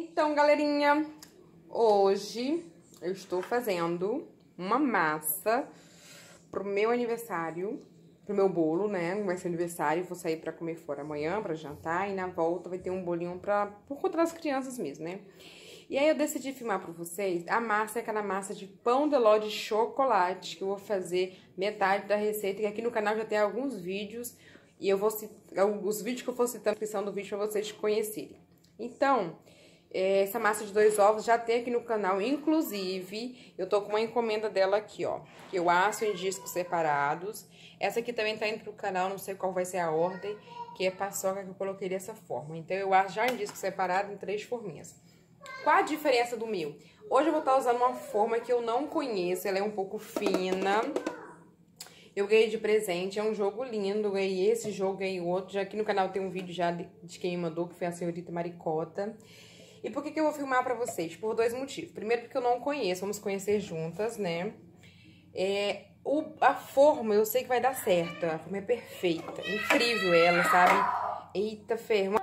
Então, galerinha, hoje eu estou fazendo uma massa pro meu aniversário, pro meu bolo, né? Vai ser aniversário, vou sair pra comer fora amanhã, pra jantar, e na volta vai ter um bolinho pra, por conta das crianças mesmo, né? E aí eu decidi filmar pra vocês a massa, é aquela massa de pão de ló de chocolate, que eu vou fazer metade da receita, que aqui no canal já tem alguns vídeos, e eu vou citar, os vídeos que eu vou citar na descrição do vídeo pra vocês conhecerem. Então, essa massa de dois ovos já tem aqui no canal, inclusive, eu tô com uma encomenda dela aqui, ó, que eu aço em discos separados. Essa aqui também tá indo pro canal, não sei qual vai ser a ordem, que é paçoca que eu coloquei dessa forma. Então, eu aço já em disco separado em três forminhas. Qual a diferença do meu? Hoje eu vou estar usando uma forma que eu não conheço, ela é um pouco fina. Eu ganhei de presente, é um jogo lindo, ganhei esse jogo, ganhei outro. Já aqui no canal tem um vídeo já de, de quem mandou, que foi a senhorita Maricota. E por que, que eu vou filmar pra vocês? Por dois motivos. Primeiro, porque eu não conheço, vamos conhecer juntas, né? É, o, a forma, eu sei que vai dar certo, a forma é perfeita, incrível ela, sabe? Eita, ferro.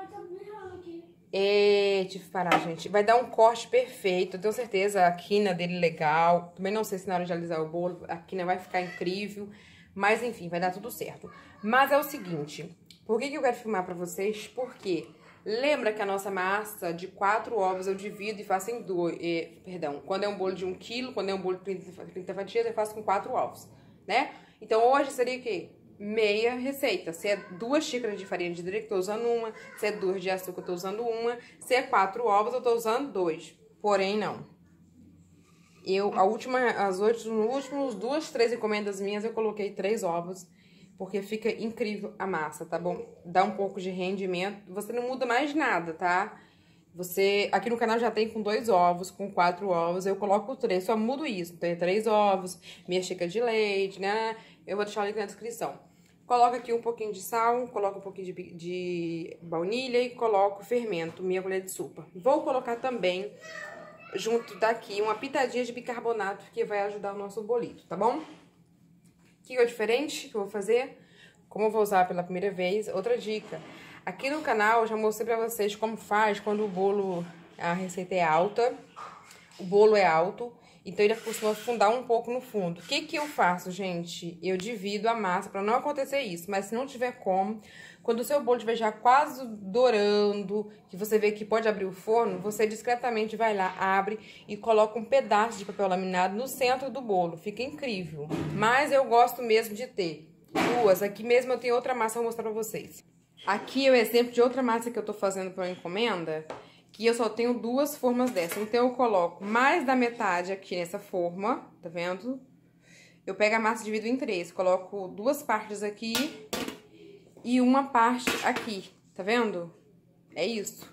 É, tive que parar, gente. Vai dar um corte perfeito, eu tenho certeza. A quina dele legal. Também não sei se na hora de alisar o bolo, a quina vai ficar incrível. Mas, enfim, vai dar tudo certo. Mas é o seguinte, por que, que eu quero filmar pra vocês? Porque lembra que a nossa massa de quatro ovos eu divido e faço em dois... Eh, perdão, quando é um bolo de um quilo, quando é um bolo de 30, 30 fatias, eu faço com quatro ovos, né? Então, hoje seria o quê? meia receita. Se é duas xícaras de farinha de trigo, eu tô usando uma. Se é duas de açúcar, eu tô usando uma. Se é quatro ovos, eu tô usando dois. Porém, não. Eu, a última, as oito, nos últimos duas, três encomendas minhas, eu coloquei três ovos. Porque fica incrível a massa, tá bom? Dá um pouco de rendimento. Você não muda mais nada, tá? Você, aqui no canal já tem com dois ovos, com quatro ovos, eu coloco três, só mudo isso. Tem três ovos, minha xícara de leite, né? Eu vou deixar o link na descrição. Coloco aqui um pouquinho de sal, coloco um pouquinho de, de baunilha e coloco fermento, minha colher de sopa. Vou colocar também, junto daqui, uma pitadinha de bicarbonato, que vai ajudar o nosso bolito, tá bom? O que é diferente que eu vou fazer? Como eu vou usar pela primeira vez, outra dica. Aqui no canal eu já mostrei pra vocês como faz quando o bolo, a receita é alta, o bolo é alto então, ele costuma afundar um pouco no fundo. O que que eu faço, gente? Eu divido a massa para não acontecer isso. Mas se não tiver como, quando o seu bolo estiver já quase dourando, que você vê que pode abrir o forno, você discretamente vai lá, abre e coloca um pedaço de papel laminado no centro do bolo. Fica incrível. Mas eu gosto mesmo de ter duas. Aqui mesmo eu tenho outra massa, vou mostrar pra vocês. Aqui é o exemplo de outra massa que eu tô fazendo para encomenda que eu só tenho duas formas dessa. Então, eu coloco mais da metade aqui nessa forma, tá vendo? Eu pego a massa e divido em três. Coloco duas partes aqui e uma parte aqui, tá vendo? É isso.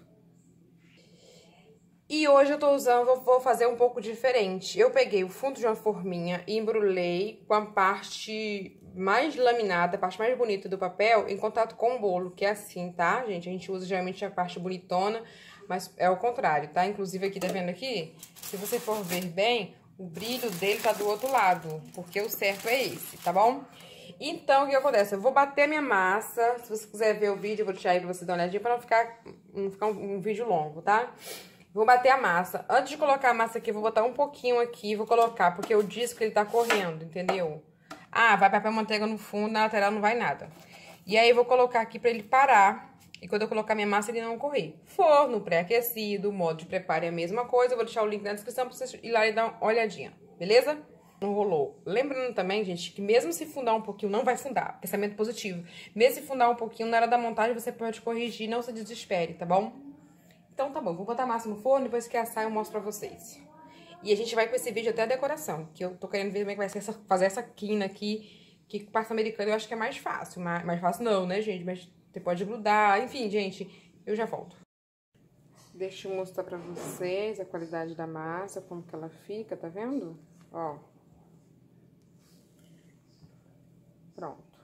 E hoje eu tô usando, vou fazer um pouco diferente. Eu peguei o fundo de uma forminha e embrulhei com a parte mais laminada, a parte mais bonita do papel, em contato com o bolo, que é assim, tá, gente? A gente usa geralmente a parte bonitona, mas é o contrário, tá? Inclusive aqui, tá vendo aqui? Se você for ver bem, o brilho dele tá do outro lado, porque o certo é esse, tá bom? Então, o que acontece? Eu vou bater minha massa, se você quiser ver o vídeo, eu vou deixar aí pra você dar uma olhadinha, pra não ficar, não ficar um, um vídeo longo, tá? Vou bater a massa. Antes de colocar a massa aqui, vou botar um pouquinho aqui, vou colocar, porque o disco ele tá correndo, entendeu? Ah, vai papel manteiga no fundo, na lateral não vai nada. E aí, eu vou colocar aqui pra ele parar e quando eu colocar minha massa, ele não correr. Forno pré-aquecido, modo de preparo é a mesma coisa. Eu vou deixar o link na descrição pra vocês ir lá e dar uma olhadinha, beleza? Não rolou. Lembrando também, gente, que mesmo se fundar um pouquinho, não vai fundar. Pensamento positivo. Mesmo se fundar um pouquinho, na hora da montagem, você pode corrigir, não se desespere, tá bom? Então tá bom, vou botar a massa no forno, depois que assar eu mostro pra vocês. E a gente vai com esse vídeo até a decoração, que eu tô querendo ver como é que vai ser essa, fazer essa quina aqui, que pasta americana eu acho que é mais fácil. Mais, mais fácil não, né, gente? Mas você pode grudar, enfim, gente, eu já volto. Deixa eu mostrar pra vocês a qualidade da massa, como que ela fica, tá vendo? Ó. Pronto.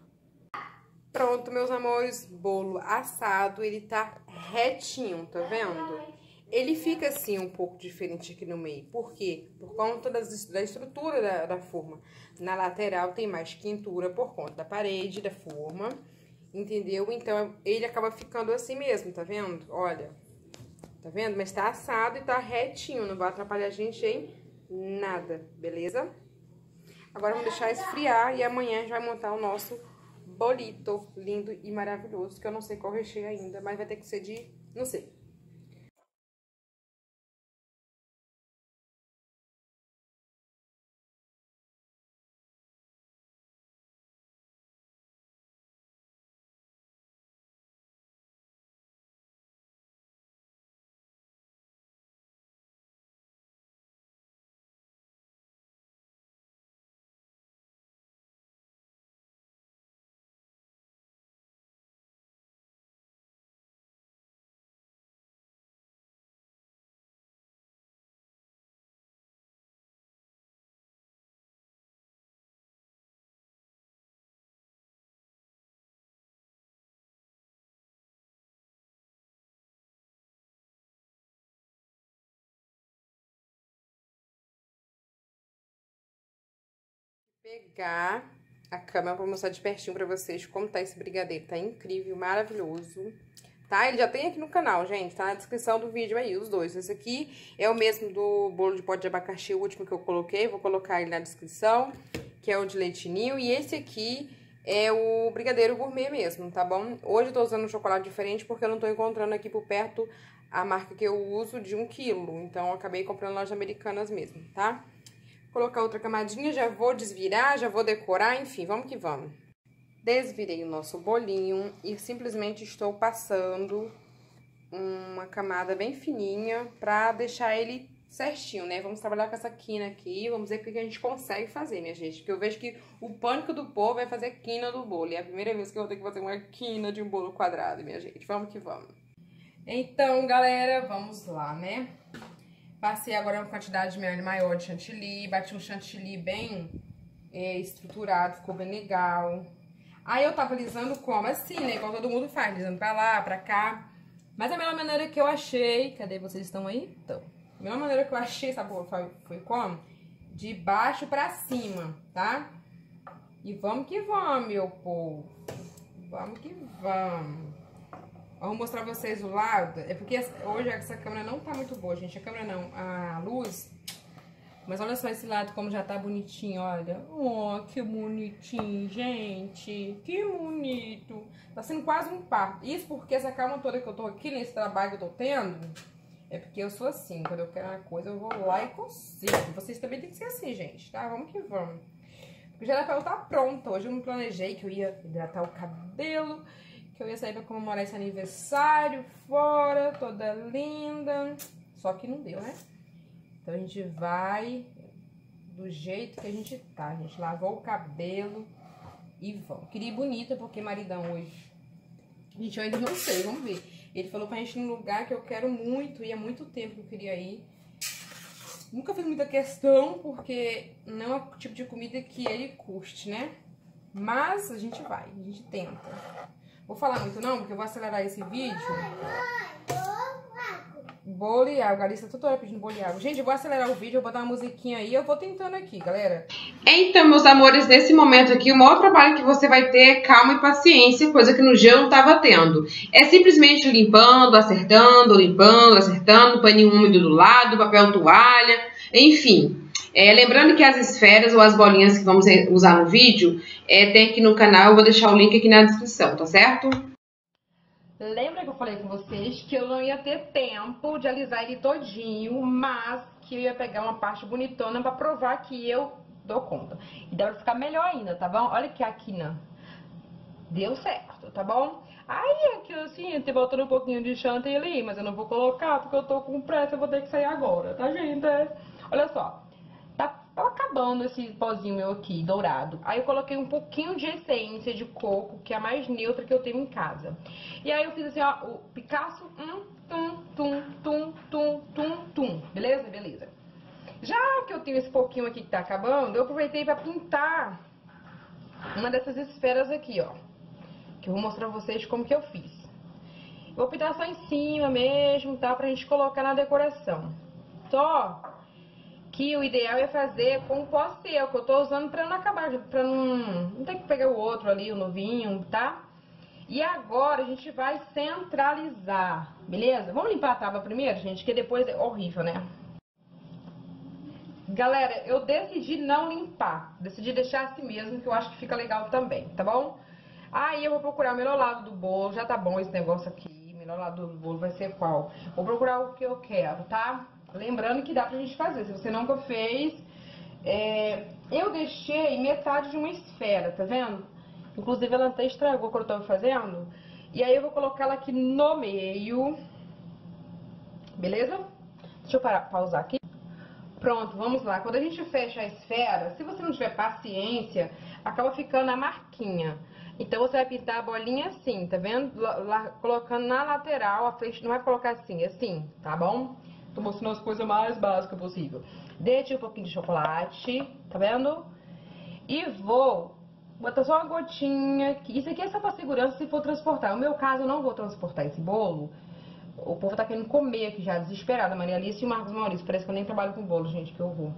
Pronto, meus amores, bolo assado, ele tá retinho, tá vendo? Ele fica assim um pouco diferente aqui no meio. Por quê? Por conta das, da estrutura da, da forma. Na lateral tem mais quintura por conta da parede da forma. Entendeu? Então, ele acaba ficando assim mesmo, tá vendo? Olha, tá tá vendo? Mas tá assado e tá retinho, não vai atrapalhar a gente em nada, beleza? Agora vamos deixar esfriar e amanhã a gente vai montar o nosso bolito lindo e maravilhoso, que eu não sei qual recheio ainda, mas vai ter que ser de, não sei. Pegar a câmera para mostrar de pertinho para vocês como tá esse brigadeiro. Tá incrível, maravilhoso. Tá? Ele já tem aqui no canal, gente. Tá na descrição do vídeo aí, os dois. Esse aqui é o mesmo do bolo de pó de abacaxi, o último que eu coloquei. Vou colocar ele na descrição, que é o de leitinho. E esse aqui é o brigadeiro gourmet mesmo, tá bom? Hoje eu tô usando um chocolate diferente porque eu não tô encontrando aqui por perto a marca que eu uso de um quilo. Então, eu acabei comprando lojas americanas mesmo, tá? Colocar outra camadinha, já vou desvirar, já vou decorar, enfim, vamos que vamos. Desvirei o nosso bolinho e simplesmente estou passando uma camada bem fininha pra deixar ele certinho, né? Vamos trabalhar com essa quina aqui, vamos ver o que a gente consegue fazer, minha gente. Porque eu vejo que o pânico do povo é fazer quina do bolo. E é a primeira vez que eu vou ter que fazer uma quina de um bolo quadrado, minha gente. Vamos que vamos. Então, galera, vamos lá, né? Passei agora uma quantidade maior de chantilly, bati um chantilly bem é, estruturado, ficou bem legal. Aí eu tava alisando como? Assim, né? Igual todo mundo faz, alisando pra lá, pra cá. Mas a melhor maneira que eu achei... Cadê? Vocês estão aí? Então. A melhor maneira que eu achei, sabe foi, foi como? De baixo pra cima, tá? E vamos que vamos, meu povo. Vamos que vamos. Vou mostrar pra vocês o lado. É porque hoje essa câmera não tá muito boa, gente. A câmera não, a luz. Mas olha só esse lado como já tá bonitinho, olha. Oh, que bonitinho, gente. Que bonito. Tá sendo quase um parto. Isso porque essa calma toda que eu tô aqui, nesse trabalho que eu tô tendo, é porque eu sou assim. Quando eu quero uma coisa, eu vou lá e consigo. Vocês também tem que ser assim, gente, tá? Vamos que vamos. Porque já era pra eu estar tá pronta. Hoje eu não planejei que eu ia hidratar o cabelo que eu ia sair pra comemorar esse aniversário fora, toda linda. Só que não deu, né? Então a gente vai do jeito que a gente tá. A gente lavou o cabelo e vamos. Queria ir bonita porque maridão hoje. Gente, eu ainda não sei, vamos ver. Ele falou pra gente ir num lugar que eu quero muito e há muito tempo que eu queria ir. Nunca fiz muita questão porque não é o tipo de comida que ele curte, né? Mas a gente vai, a gente tenta. Vou falar muito não, porque eu vou acelerar esse vídeo. Bolo e água. A Alice tá toda hora pedindo bolo e água. Gente, eu vou acelerar o vídeo, vou botar uma musiquinha aí. Eu vou tentando aqui, galera. Então, meus amores, nesse momento aqui, o maior trabalho que você vai ter é calma e paciência, coisa que no eu não tava tendo. É simplesmente limpando, acertando, limpando, acertando, paninho úmido do lado, papel toalha, enfim. É, lembrando que as esferas ou as bolinhas que vamos usar no vídeo, é, tem aqui no canal, eu vou deixar o link aqui na descrição, tá certo? Lembra que eu falei com vocês que eu não ia ter tempo de alisar ele todinho, mas que eu ia pegar uma parte bonitona pra provar que eu dou conta. E pra ficar melhor ainda, tá bom? Olha aqui a quina. Deu certo, tá bom? Aí aqui assim, tem voltando um pouquinho de chantilly mas eu não vou colocar porque eu tô com pressa, eu vou ter que sair agora, tá gente? Olha só, acabando esse pozinho meu aqui, dourado. Aí eu coloquei um pouquinho de essência de coco, que é a mais neutra que eu tenho em casa. E aí eu fiz assim, ó, o Picasso, um, tum, tum, tum, tum, tum, tum. Beleza? Beleza. Já que eu tenho esse pouquinho aqui que tá acabando, eu aproveitei pra pintar uma dessas esferas aqui, ó. Que eu vou mostrar pra vocês como que eu fiz. Vou pintar só em cima mesmo, tá? Pra gente colocar na decoração. Só que o ideal é fazer com o pó seco. Eu tô usando pra não acabar, pra não, não ter que pegar o outro ali, o novinho, tá? E agora a gente vai centralizar, beleza? Vamos limpar a tábua primeiro, gente, que depois é horrível, né? Galera, eu decidi não limpar, decidi deixar assim mesmo, que eu acho que fica legal também, tá bom? Aí eu vou procurar o melhor lado do bolo, já tá bom esse negócio aqui, melhor lado do bolo vai ser qual? Vou procurar o que eu quero, tá? Lembrando que dá pra gente fazer, se você nunca fez, é, eu deixei metade de uma esfera, tá vendo? Inclusive ela até estragou quando eu tava fazendo. E aí eu vou colocar ela aqui no meio. Beleza? Deixa eu parar, pausar aqui. Pronto, vamos lá. Quando a gente fecha a esfera, se você não tiver paciência, acaba ficando a marquinha. Então você vai pintar a bolinha assim, tá vendo? Colocando na lateral, a frente não vai colocar assim, assim, tá bom? Tô mostrando as coisas mais básicas possível. Deixe um pouquinho de chocolate, tá vendo? E vou botar só uma gotinha aqui. Isso aqui é só pra segurança se for transportar. No meu caso, eu não vou transportar esse bolo. O povo tá querendo comer aqui já, desesperada. Maria Alice e o Marcos Maurício. Parece que eu nem trabalho com bolo, gente, que eu vou.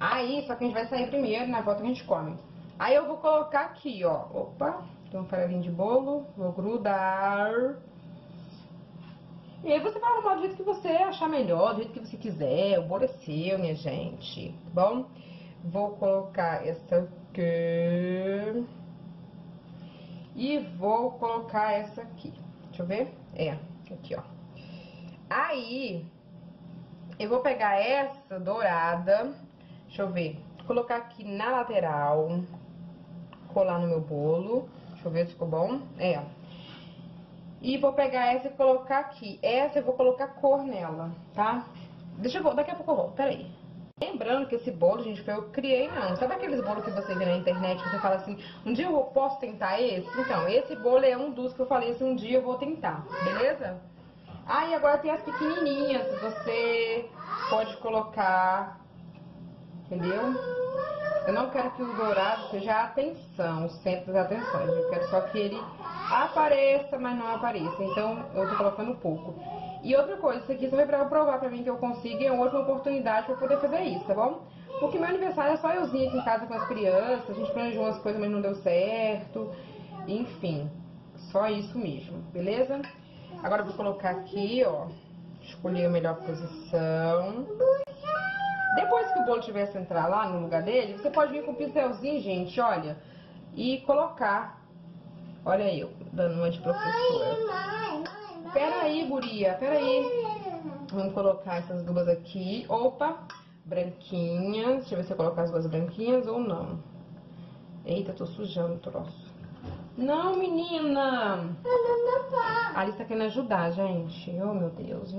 Aí, só que a gente vai sair primeiro, na volta a gente come. Aí eu vou colocar aqui, ó. Opa, tem um farelinho de bolo. Vou grudar. E aí você vai arrumar do jeito que você achar melhor, do jeito que você quiser. O bolo é seu, minha gente. Tá bom? Vou colocar essa aqui. E vou colocar essa aqui. Deixa eu ver. É, aqui, ó. Aí, eu vou pegar essa dourada. Deixa eu ver. Colocar aqui na lateral. Colar no meu bolo. Deixa eu ver se ficou bom. É, E vou pegar essa e colocar aqui. Essa eu vou colocar cor nela, tá? Deixa eu... Daqui a pouco eu volto. Peraí. Lembrando que esse bolo, gente, foi eu criei, não. Sabe aqueles bolos que você vê na internet, que você fala assim, um dia eu posso tentar esse? Então, esse bolo é um dos que eu falei assim, um dia eu vou tentar, beleza? Ah, e agora tem as pequenininhas, você pode colocar, entendeu? Eu não quero que o dourado seja a atenção, o centro das atenções. Eu quero só que ele apareça, mas não apareça. Então, eu tô colocando pouco. E outra coisa, isso aqui você vai provar pra mim que eu consigo e é outra oportunidade pra poder fazer isso, tá bom? Porque meu aniversário é só euzinho aqui em casa com as crianças, a gente planejou umas coisas, mas não deu certo. Enfim, só isso mesmo, beleza? Agora eu vou colocar aqui, ó, escolher a melhor posição. Depois que o bolo tiver central lá no lugar dele, você pode vir com o pincelzinho, gente, olha, e colocar. Olha aí, eu dando uma de professora. Peraí, guria, peraí. Vamos colocar essas duas aqui. Opa, branquinhas. Deixa eu ver se eu colocar as duas branquinhas ou não. Eita, tô sujando o troço. Não, menina. A Alice tá querendo ajudar, gente. Oh, meu Deus.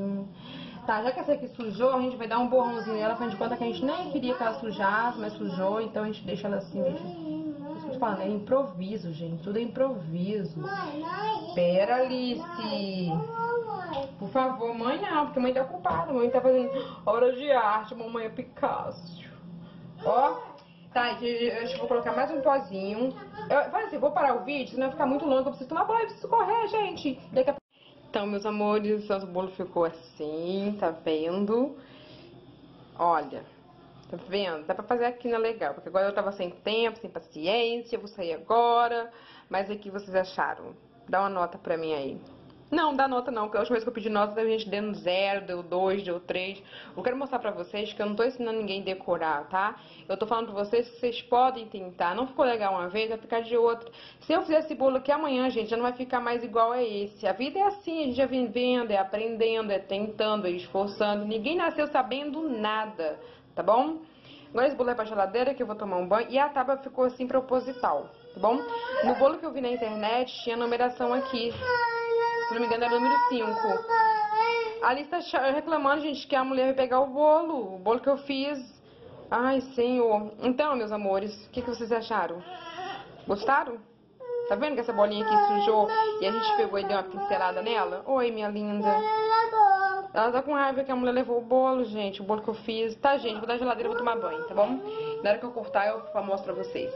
Tá, já que essa aqui sujou, a gente vai dar um borrãozinho nela, afinal de contas que a gente nem queria que ela sujasse, mas sujou, então a gente deixa ela assim mesmo. Isso que eu é improviso, gente, tudo é improviso. Pera, Alice. Por favor, mãe não, porque mãe tá ocupada, mãe tá fazendo obras de arte, mamãe é Picasso. Ó, tá, eu vou colocar mais um pozinho. Eu, fala assim, vou parar o vídeo, senão vai ficar muito longo, eu preciso tomar banho, eu preciso correr, gente. Daqui a então, meus amores, o bolo ficou assim, tá vendo? Olha, tá vendo? Dá pra fazer aqui na legal, porque agora eu tava sem tempo, sem paciência, eu vou sair agora. Mas o que vocês acharam? Dá uma nota pra mim aí. Não, dá nota não, porque a última vez que eu pedi nota, a gente deu zero, deu dois, deu três. Eu quero mostrar pra vocês que eu não tô ensinando ninguém a decorar, tá? Eu tô falando pra vocês que vocês podem tentar. Não ficou legal uma vez, vai ficar de outra. Se eu fizer esse bolo aqui amanhã, gente, já não vai ficar mais igual a esse. A vida é assim, a gente já vem vendo, é aprendendo, é tentando, é esforçando. Ninguém nasceu sabendo nada, tá bom? Agora esse bolo é pra geladeira, que eu vou tomar um banho. E a tábua ficou assim proposital, tá bom? No bolo que eu vi na internet, tinha numeração aqui. Se não me engano, era o número 5. A Alice tá reclamando, gente, que a mulher vai pegar o bolo. O bolo que eu fiz. Ai, senhor. Então, meus amores, o que, que vocês acharam? Gostaram? Tá vendo que essa bolinha aqui sujou e a gente pegou e deu uma pincelada nela? Oi, minha linda. Ela tá com raiva que a mulher levou o bolo, gente. O bolo que eu fiz. Tá, gente, vou dar geladeira vou tomar banho, tá bom? Na hora que eu cortar, eu mostro pra vocês.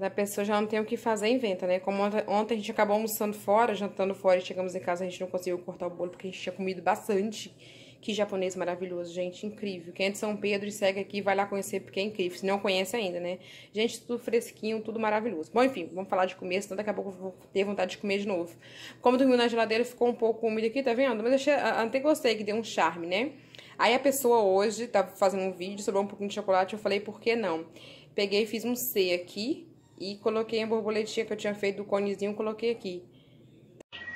Quando a pessoa já não tem o que fazer, inventa, né? Como ontem a gente acabou almoçando fora, jantando fora, e chegamos em casa, a gente não conseguiu cortar o bolo porque a gente tinha comido bastante. Que japonês maravilhoso, gente, incrível. Quem é de São Pedro e segue aqui, vai lá conhecer porque é incrível. Se não conhece ainda, né? Gente, tudo fresquinho, tudo maravilhoso. Bom, enfim, vamos falar de comer, senão daqui a pouco eu vou ter vontade de comer de novo. Como dormiu na geladeira, ficou um pouco úmido aqui, tá vendo? Mas achei, até gostei que deu um charme, né? Aí a pessoa hoje tá fazendo um vídeo, sobrou um pouquinho de chocolate, eu falei, por que não? Peguei e fiz um C aqui e coloquei a borboletinha que eu tinha feito do conezinho, coloquei aqui.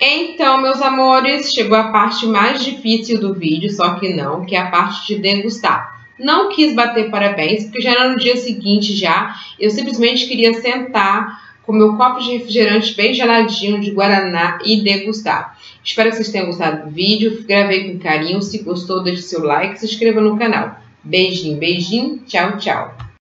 Então, meus amores, chegou a parte mais difícil do vídeo, só que não, que é a parte de degustar. Não quis bater parabéns, porque já era no dia seguinte já, eu simplesmente queria sentar com meu copo de refrigerante bem geladinho de Guaraná e degustar. Espero que vocês tenham gostado do vídeo, gravei com carinho, se gostou deixe seu like se inscreva no canal. Beijinho, beijinho, tchau, tchau.